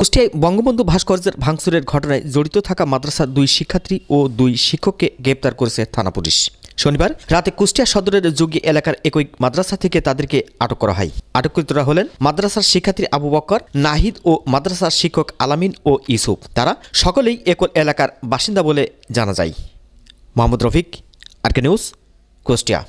কুষ্টিয়ায় বঙ্গবন্ধু ভাস্কর্যের ভাঙচুরের ঘটনায় জড়িত থাকা মাদ্রাসার দুই শিক্ষার্থী ও দুই শিক্ষককে গ্রেপ্তার করেছে থানা পুলিশ। শনিবার রাতে কুষ্টিয়া সদরের যোগী এলাকার একই মাদ্রাসা থেকে তাদেরকে আটক করা হয়। আটককৃতরা হলেন মাদ্রাসার শিক্ষার্থী আবু বক্কর, নাহিদ ও মাদ্রাসার শিক্ষক আলামিন ও ইসুফ তারা সকলেই একল এলাকার বাসিন্দা বলে জানা যায়। Mohammad Rafiq R K news, Kushtia.